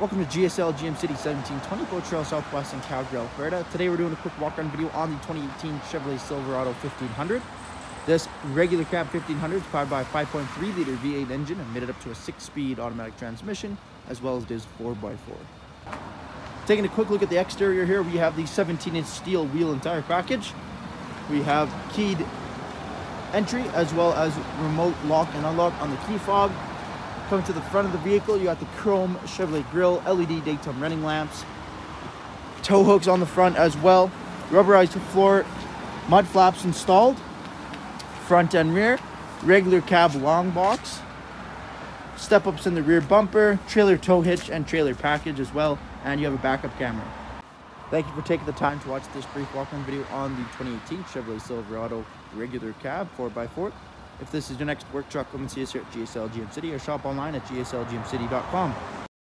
Welcome to GSL GM City 1720 Bow Trail Southwest in Calgary, Alberta. Today we're doing a quick walk-on video on the 2018 Chevrolet Silverado 1500. This regular cab 1500 is powered by a 5.3 liter V8 engine mated up to a 6-speed automatic transmission, as well as this 4x4. Taking a quick look at the exterior here, we have the 17-inch steel wheel and tire package. We have keyed entry as well as remote lock and unlock on the key fob. Coming to the front of the vehicle, you got the chrome Chevrolet grille, LED daytime running lamps, tow hooks on the front as well, rubberized floor, mud flaps installed, front and rear, regular cab long box, step ups in the rear bumper, trailer tow hitch and trailer package as well, and you have a backup camera. Thank you for taking the time to watch this brief walk-on video on the 2018 Chevrolet Silverado regular cab 4x4. If this is your next work truck, come and see us here at GSL GM City or shop online at gslgmcity.com.